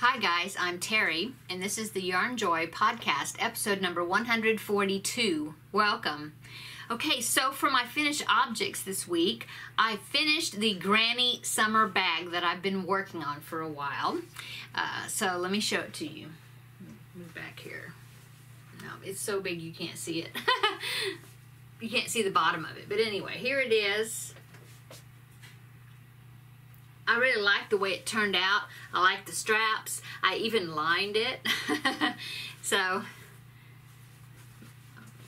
Hi, guys, I'm Terri, and this is the Yarnjoy podcast, episode number 142. Welcome. Okay, so for my finished objects this week, I finished the Granny Summer Bag that I've been working on for a while. Uh, so let me show it to you. Move back here. No, it's so big you can't see it. you can't see the bottom of it. But anyway, here it is. I really like the way it turned out. I like the straps. I even lined it. so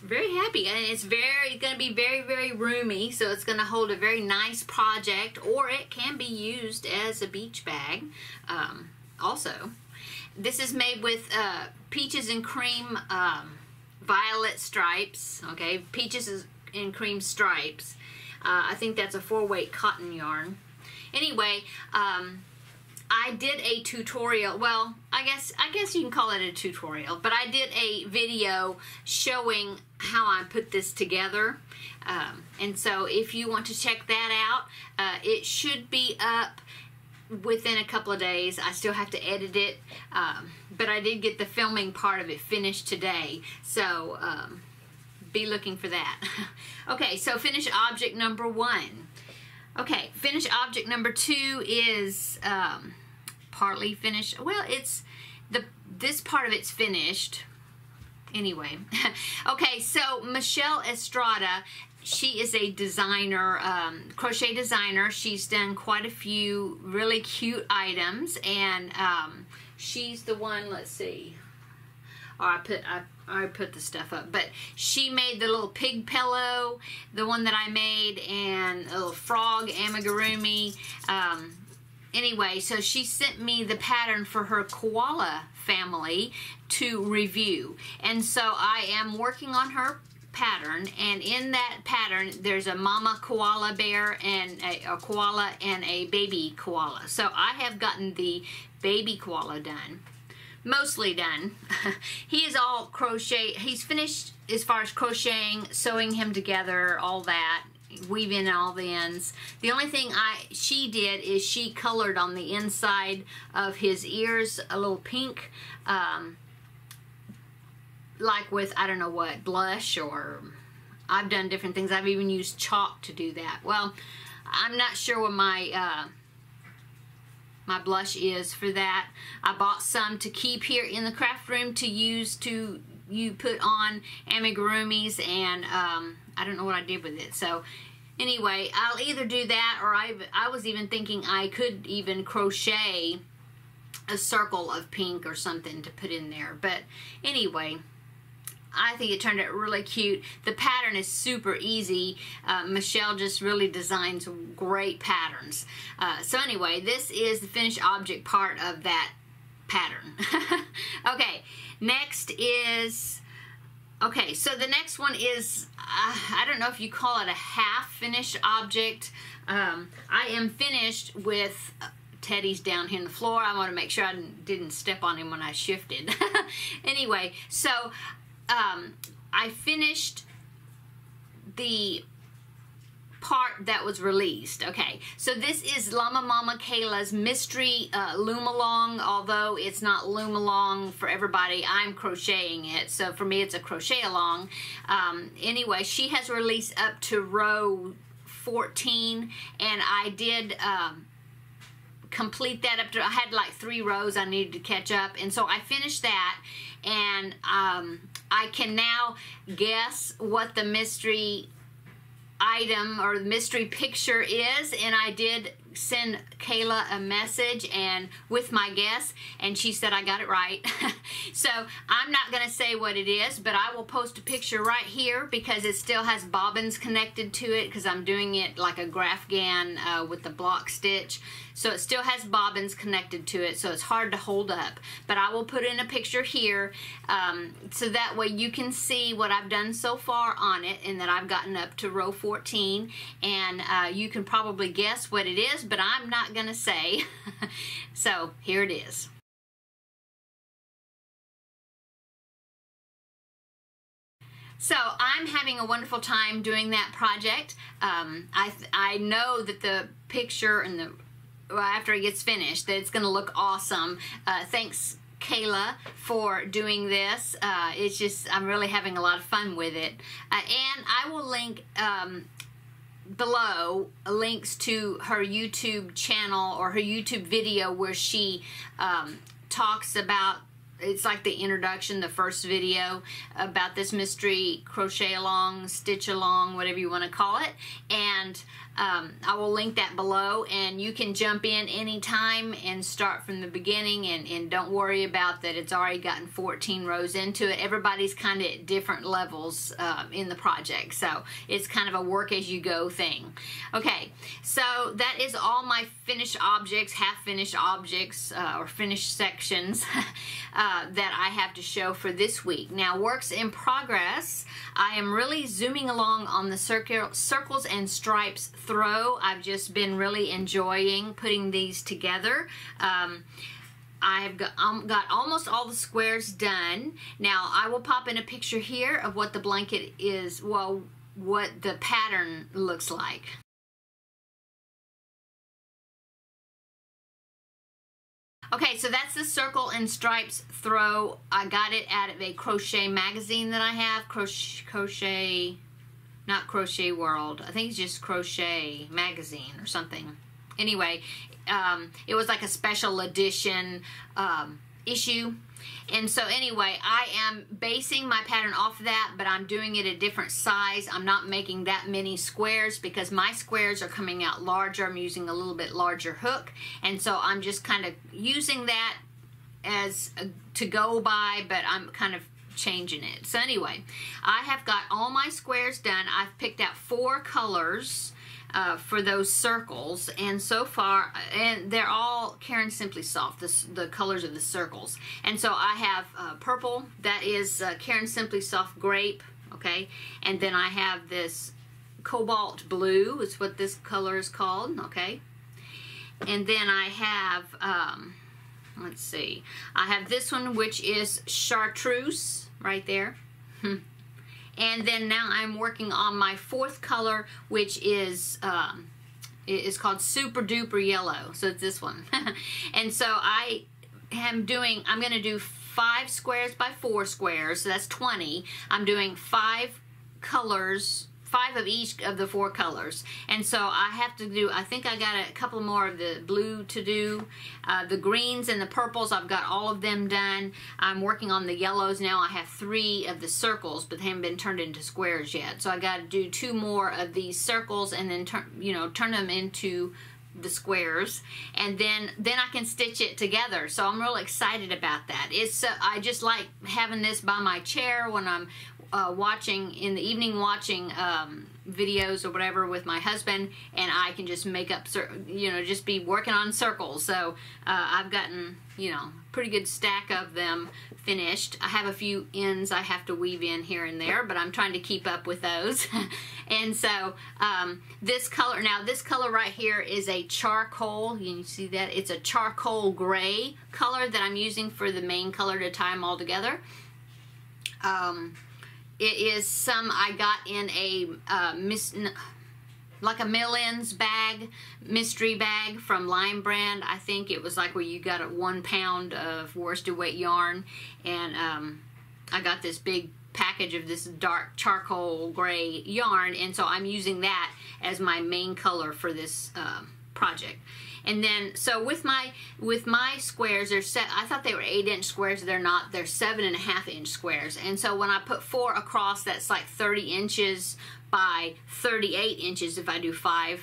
very happy and it's very going to be very very roomy so it's going to hold a very nice project or it can be used as a beach bag um, also this is made with uh, peaches and cream um, violet stripes okay peaches and cream stripes uh, I think that's a four weight cotton yarn Anyway, um, I did a tutorial. Well, I guess I guess you can call it a tutorial, but I did a video showing how I put this together. Um, and so, if you want to check that out, uh, it should be up within a couple of days. I still have to edit it, um, but I did get the filming part of it finished today. So um, be looking for that. okay, so finish object number one. Okay, finished object number two is um, partly finished. Well, it's the this part of it's finished. Anyway, okay, so Michelle Estrada, she is a designer, um, crochet designer. She's done quite a few really cute items, and um, she's the one. Let's see. Oh, I put I I put the stuff up. But she made the little pig pillow, the one that I made, and a little frog amigurumi. Um, anyway, so she sent me the pattern for her koala family to review. And so I am working on her pattern and in that pattern there's a mama koala bear and a, a, koala and a baby koala so I have gotten the baby koala done mostly done. he is all crochet. He's finished as far as crocheting, sewing him together, all that, weaving all the ends. The only thing I she did is she colored on the inside of his ears a little pink, um, like with, I don't know what, blush or I've done different things. I've even used chalk to do that. Well, I'm not sure what my uh, my blush is for that. I bought some to keep here in the craft room to use to you put on amigurumis and um, I don't know what I did with it. So anyway, I'll either do that or I, I was even thinking I could even crochet a circle of pink or something to put in there. But anyway, I think it turned out really cute. The pattern is super easy. Uh, Michelle just really designs great patterns. Uh, so anyway, this is the finished object part of that pattern. okay, next is, okay, so the next one is, uh, I don't know if you call it a half finished object. Um, I am finished with Teddy's down here on the floor. I want to make sure I didn't step on him when I shifted. anyway, so um, I finished the part that was released. Okay, so this is Llama Mama Kayla's Mystery uh, Loom Along, although it's not Loom Along for everybody, I'm crocheting it, so for me it's a crochet along. Um, anyway, she has released up to row 14, and I did um, complete that up to, I had like three rows I needed to catch up, and so I finished that, and um, I can now guess what the mystery item or mystery picture is and I did send Kayla a message and with my guess and she said I got it right so I'm not gonna say what it is but I will post a picture right here because it still has bobbins connected to it because I'm doing it like a graphghan uh, with the block stitch so it still has bobbins connected to it, so it's hard to hold up. But I will put in a picture here um, so that way you can see what I've done so far on it and that I've gotten up to row 14. And uh, you can probably guess what it is, but I'm not going to say. so here it is. So I'm having a wonderful time doing that project. Um, I, I know that the picture and the well, after it gets finished that it's going to look awesome. Uh, thanks Kayla for doing this. Uh, it's just, I'm really having a lot of fun with it. Uh, and I will link um, below links to her YouTube channel or her YouTube video where she um, talks about it's like the introduction, the first video about this mystery crochet along, stitch along, whatever you want to call it. And um, I will link that below and you can jump in anytime and start from the beginning and, and don't worry about that it's already gotten 14 rows into it. Everybody's kind of at different levels uh, in the project so it's kind of a work as you go thing. Okay so that is all my finished objects, half finished objects uh, or finished sections uh, that I have to show for this week. Now works in progress I am really zooming along on the circle, circles and stripes throw. I've just been really enjoying putting these together. Um, I've got, um, got almost all the squares done. Now I will pop in a picture here of what the blanket is, well, what the pattern looks like. Okay, so that's the Circle and Stripes throw. I got it out of a crochet magazine that I have. Crochet, crochet not Crochet World. I think it's just Crochet Magazine or something. Anyway, um, it was like a special edition um, issue. And so anyway, I am basing my pattern off of that, but I'm doing it a different size. I'm not making that many squares because my squares are coming out larger. I'm using a little bit larger hook. And so I'm just kind of using that as a, to go by, but I'm kind of changing it. So anyway, I have got all my squares done. I've picked out four colors uh, for those circles and so far and they're all Caron Simply Soft the, the colors of the circles. And so I have uh, purple that is uh, Caron Simply Soft grape okay? And then I have this cobalt blue is what this color is called okay? And then I have um, let's see. I have this one which is chartreuse right there. And then now I'm working on my fourth color, which is um, is called Super Duper Yellow. So it's this one. and so I am doing, I'm going to do five squares by four squares. So that's 20. I'm doing five colors five of each of the four colors. And so I have to do I think I got a couple more of the blue to do. Uh, the greens and the purples I've got all of them done. I'm working on the yellows now. I have three of the circles but they haven't been turned into squares yet. So I got to do two more of these circles and then turn you know turn them into the squares. And then then I can stitch it together. So I'm real excited about that. It's uh, I just like having this by my chair when I'm uh, watching in the evening watching um, videos or whatever with my husband and I can just make up you know just be working on circles. So uh, I've gotten you know pretty good stack of them finished. I have a few ends I have to weave in here and there but I'm trying to keep up with those. And so um, this color now this color right here is a charcoal. You can see that? It's a charcoal gray color that I'm using for the main color to tie them all together. Um, it is some I got in a uh, miss, like a mill-ends bag, mystery bag from Lion Brand. I think it was like where you got a one pound of worsted weight yarn. And um, I got this big package of this dark charcoal gray yarn. And so I'm using that as my main color for this uh, project. And then, so with my with my squares, they're set. I thought they were eight inch squares. They're not. They're seven and a half inch squares. And so when I put four across, that's like 30 inches by 38 inches if I do five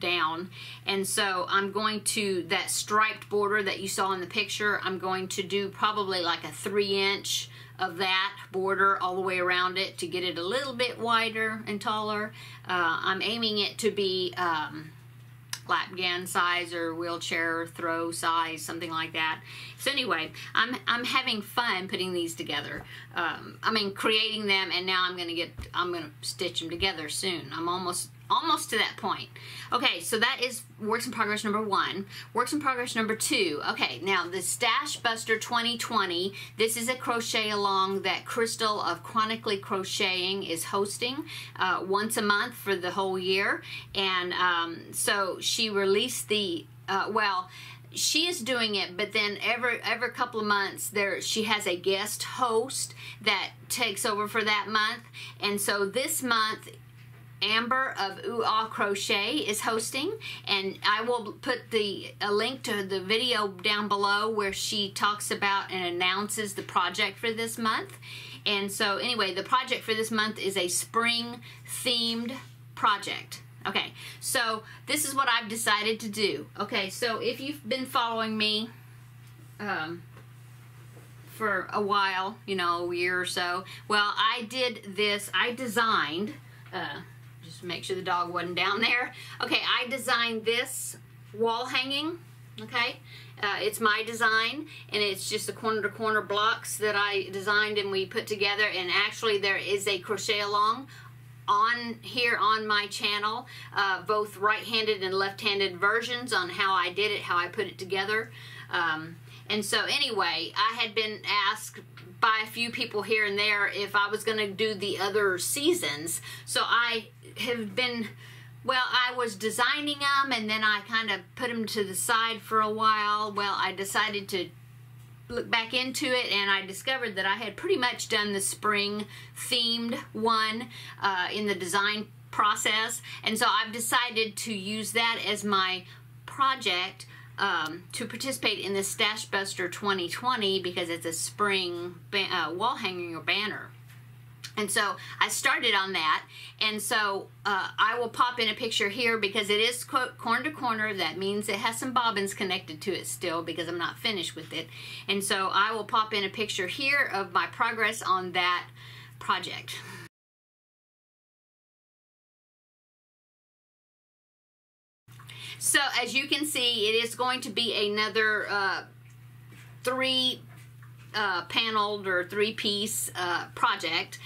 down and so I'm going to that striped border that you saw in the picture I'm going to do probably like a three inch of that border all the way around it to get it a little bit wider and taller uh, I'm aiming it to be um, Lapghan size or wheelchair throw size, something like that. So anyway, I'm, I'm having fun putting these together. Um, I mean, creating them, and now I'm going to get, I'm going to stitch them together soon. I'm almost almost to that point. Okay, so that is works in progress number one. Works in progress number two. Okay, now the Stash Buster 2020. This is a crochet along that Crystal of Chronically Crocheting is hosting uh, once a month for the whole year. And um, so she released the uh, well, she is doing it, but then every every couple of months there she has a guest host that takes over for that month. And so this month Amber of Ooh Ah Crochet is hosting, and I will put the a link to the video down below where she talks about and announces the project for this month. And so, anyway, the project for this month is a spring themed project. Okay, so this is what I've decided to do. Okay, so if you've been following me um, for a while, you know, a year or so, well, I did this, I designed, uh, just make sure the dog wasn't down there. Okay, I designed this wall hanging, okay? Uh, it's my design, and it's just the corner to corner blocks that I designed and we put together. And actually, there is a crochet along on here on my channel, uh, both right-handed and left-handed versions on how I did it, how I put it together. Um, and so anyway, I had been asked by a few people here and there if I was going to do the other seasons. So I have been, well, I was designing them and then I kind of put them to the side for a while. Well, I decided to look back into it and I discovered that I had pretty much done the spring themed one uh, in the design process and so I've decided to use that as my project um, to participate in the Stash Buster 2020 because it's a spring uh, wall hanging or banner. And so I started on that. And so uh, I will pop in a picture here because it is quote, corner to corner. That means it has some bobbins connected to it still because I'm not finished with it. And so I will pop in a picture here of my progress on that project. So as you can see, it is going to be another uh, three uh, paneled or three piece uh, project.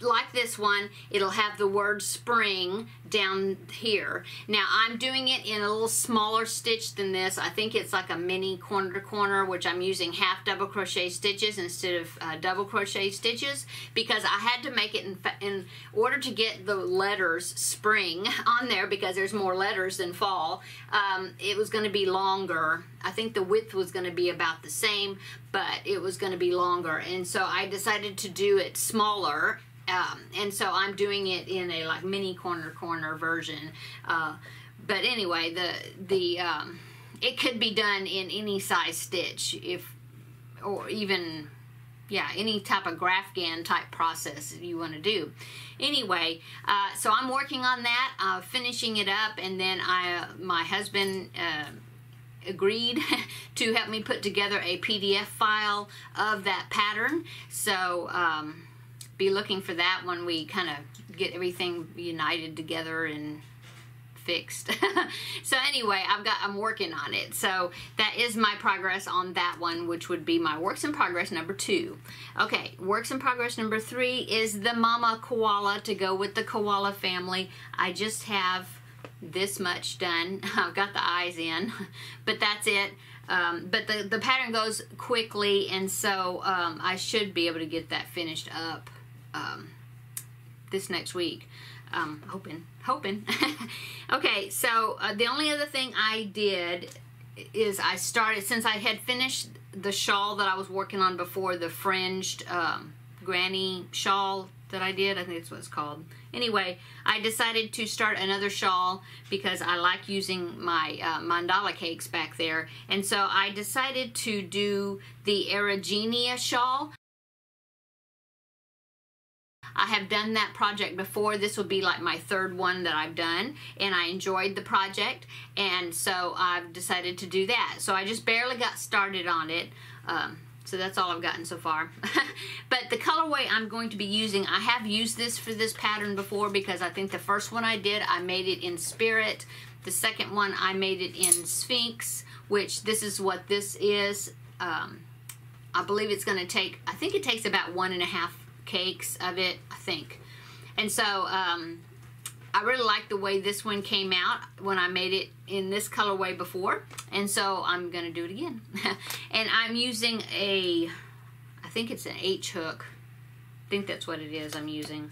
Like this one, it'll have the word spring down here. Now I'm doing it in a little smaller stitch than this. I think it's like a mini corner to corner, which I'm using half double crochet stitches instead of uh, double crochet stitches because I had to make it in, in order to get the letters spring on there because there's more letters than fall. Um, it was going to be longer. I think the width was going to be about the same, but it was going to be longer. And so I decided to do it smaller um, and so I'm doing it in a like mini corner corner version. Uh, but anyway, the the um, it could be done in any size stitch if or even yeah any type of Graphghan type process you want to do anyway uh, so I'm working on that uh, finishing it up and then I uh, my husband uh, agreed to help me put together a PDF file of that pattern so um, be looking for that when we kind of get everything united together and fixed. so anyway, I've got I'm working on it. So that is my progress on that one, which would be my works in progress number two. Okay, works in progress number three is the mama koala to go with the koala family. I just have this much done. I've got the eyes in, but that's it. Um, but the, the pattern goes quickly, and so um, I should be able to get that finished up um, this next week. Um, hoping, hoping. okay, so uh, the only other thing I did is I started, since I had finished the shawl that I was working on before, the fringed um, granny shawl that I did, I think that's what it's called. Anyway, I decided to start another shawl because I like using my uh, mandala cakes back there. And so I decided to do the Erigeneia shawl. I have done that project before. This will be like my third one that I've done and I enjoyed the project and so I've decided to do that. So I just barely got started on it. Um, so that's all I've gotten so far. but the colorway I'm going to be using, I have used this for this pattern before because I think the first one I did, I made it in Spirit. The second one, I made it in Sphinx, which this is what this is. Um, I believe it's going to take, I think it takes about one and a half cakes of it, I think. And so um, I really like the way this one came out when I made it in this colorway before. And so I'm going to do it again. and I'm using a, I think it's an H hook. I think that's what it is I'm using.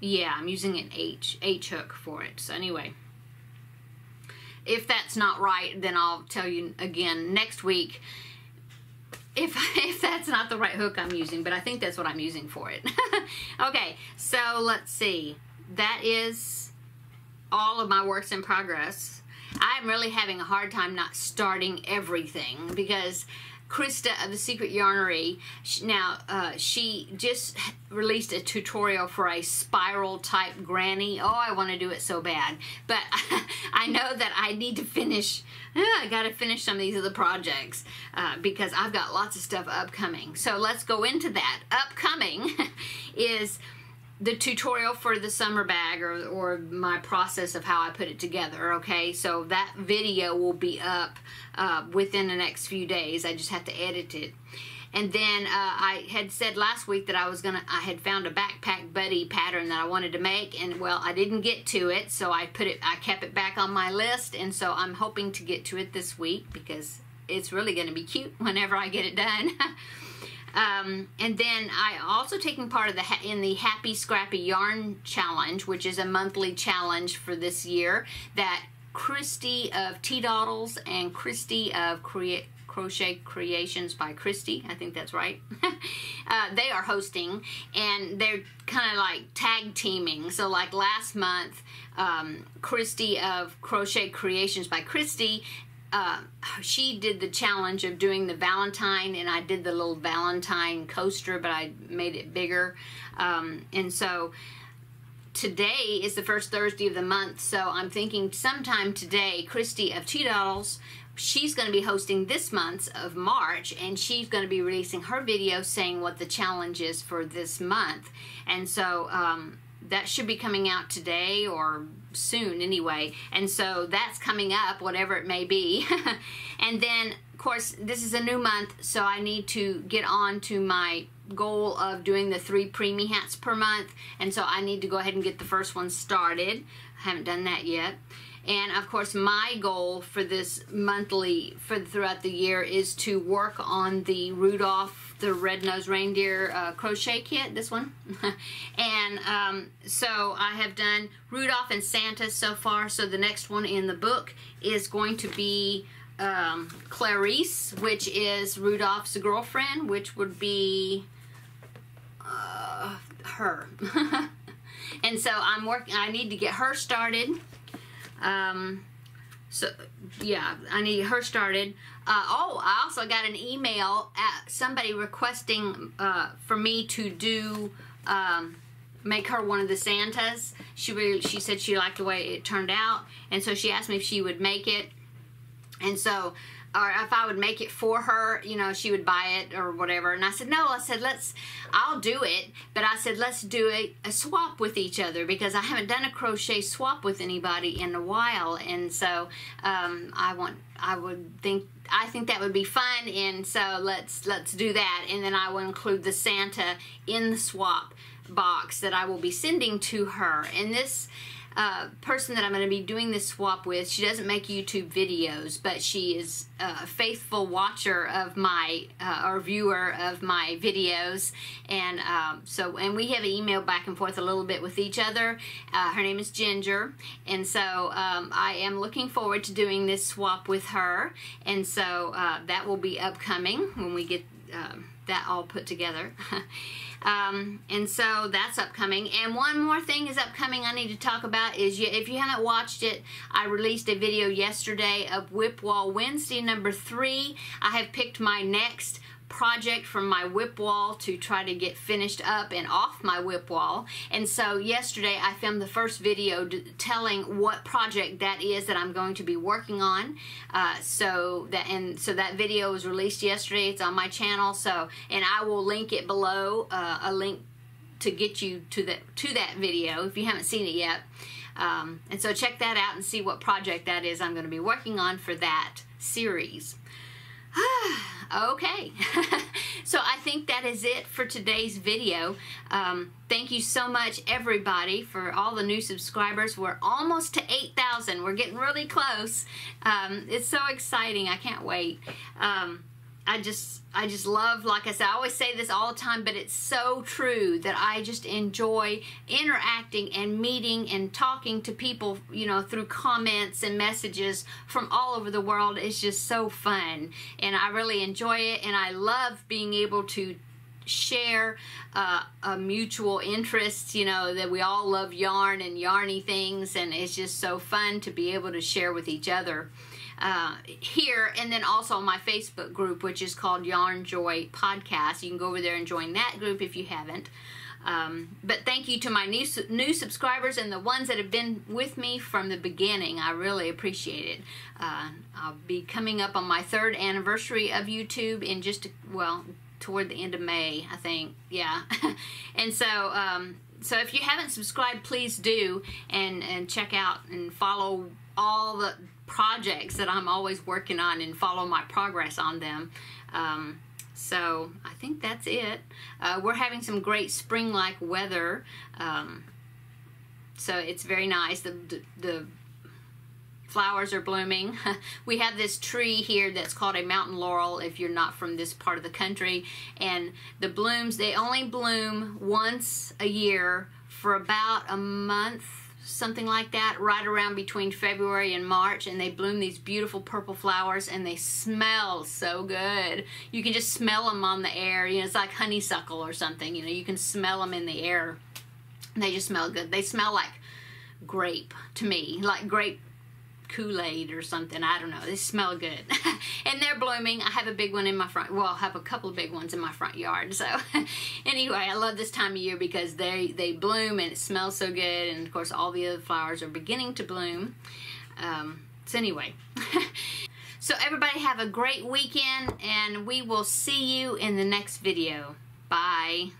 Yeah, I'm using an H, H hook for it. So anyway. if that's not right, then I'll tell you again next week if if that's not the right hook I'm using, but I think that's what I'm using for it. okay, so let's see. That is all of my works in progress. I'm really having a hard time not starting everything because Krista of the Secret Yarnery. Now, uh, she just released a tutorial for a spiral type granny. Oh, I want to do it so bad. But I know that I need to finish, uh, I got to finish some of these other projects uh, because I've got lots of stuff upcoming. So let's go into that. Upcoming is the tutorial for the summer bag or, or my process of how I put it together, okay? So that video will be up uh, within the next few days. I just have to edit it. And then uh, I had said last week that I was gonna, I had found a backpack buddy pattern that I wanted to make, and well, I didn't get to it, so I put it, I kept it back on my list, and so I'm hoping to get to it this week because it's really gonna be cute whenever I get it done. Um, and then I also taking part of the in the Happy Scrappy Yarn Challenge, which is a monthly challenge for this year that Christy of Tea Doddles and Christy of Create Crochet Creations by Christy, I think that's right. uh, they are hosting and they're kind of like tag teaming. So, like last month, um, Christy of Crochet Creations by Christy uh, she did the challenge of doing the Valentine, and I did the little Valentine coaster, but I made it bigger. Um, and so today is the first Thursday of the month, so I'm thinking sometime today, Christy of Tea Dolls, she's going to be hosting this month of March, and she's going to be releasing her video saying what the challenge is for this month. And so um, that should be coming out today or soon anyway. And so that's coming up, whatever it may be. and then, of course, this is a new month, so I need to get on to my goal of doing the three preemie hats per month. And so I need to go ahead and get the first one started. I haven't done that yet. And of course, my goal for this monthly, for throughout the year, is to work on the Rudolph the Red Nose reindeer uh, crochet kit, this one. and um, so I have done Rudolph and Santa so far. So the next one in the book is going to be um, Clarice, which is Rudolph's girlfriend, which would be uh, her. and so I'm working, I need to get her started. Um, so yeah, I need her started. Uh, oh, I also got an email at somebody requesting uh, for me to do um, make her one of the Santas. She really, she said she liked the way it turned out, and so she asked me if she would make it. And so or if I would make it for her, you know, she would buy it or whatever. And I said, no, I said, let's, I'll do it. But I said, let's do a, a swap with each other because I haven't done a crochet swap with anybody in a while. And so um, I want, I would think, I think that would be fun. And so let's, let's do that. And then I will include the Santa in the swap box that I will be sending to her. And this, uh, person that I'm going to be doing this swap with, she doesn't make YouTube videos, but she is a faithful watcher of my, uh, or viewer of my videos. And um, so, and we have emailed back and forth a little bit with each other. Uh, her name is Ginger. And so um, I am looking forward to doing this swap with her. And so uh, that will be upcoming when we get um, that all put together. Um, and so that's upcoming. And one more thing is upcoming I need to talk about is you, if you haven't watched it, I released a video yesterday of Wip Wall Wednesday number three. I have picked my next project from my WIP wall to try to get finished up and off my WIP wall. And so yesterday I filmed the first video telling what project that is that I'm going to be working on. Uh, so that and so that video was released yesterday. It's on my channel. So and I will link it below. Uh, a link to get you to that to that video if you haven't seen it yet. Um, and so check that out and see what project that is I'm going to be working on for that series. okay. So I think that is it for today's video. Um, thank you so much everybody for all the new subscribers. We're almost to 8,000 we're getting really close. Um, it's so exciting. I can't wait. Um, I just I just love like I said I always say this all the time but it's so true that I just enjoy interacting and meeting and talking to people you know through comments and messages from all over the world. It's just so fun and I really enjoy it and I love being able to share uh, a mutual interest you know that we all love yarn and yarny things and it's just so fun to be able to share with each other uh, here and then also my Facebook group, which is called Yarnjoy Podcast. You can go over there and join that group if you haven't. Um, but thank you to my new new subscribers and the ones that have been with me from the beginning. I really appreciate it. Uh, I'll be coming up on my third anniversary of YouTube in just well toward the end of May, I think. Yeah, and so. Um, so if you haven't subscribed, please do and and check out and follow all the projects that I'm always working on and follow my progress on them. Um, so I think that's it. Uh, we're having some great spring-like weather. Um, so it's very nice. The, the, the flowers are blooming. we have this tree here that's called a mountain laurel if you're not from this part of the country. And the blooms, they only bloom once a year for about a month something like that, right around between February and March, and they bloom these beautiful purple flowers, and they smell so good. You can just smell them on the air. You know, it's like honeysuckle or something. You know, you can smell them in the air. They just smell good. They smell like grape to me, like grape Kool-Aid or something. I don't know. They smell good. and they're blooming. I have a big one in my front. Well, I have a couple big ones in my front yard. So anyway, I love this time of year because they, they bloom and it smells so good. And of course, all the other flowers are beginning to bloom. Um, so anyway. so everybody have a great weekend and we will see you in the next video. Bye.